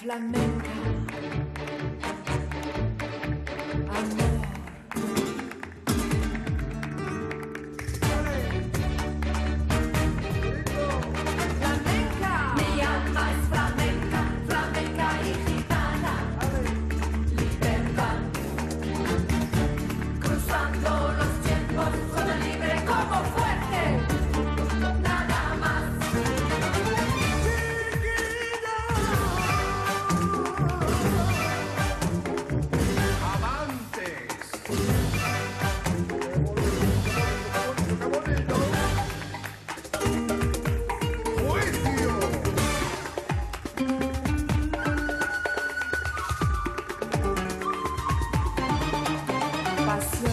flamenca. Passeando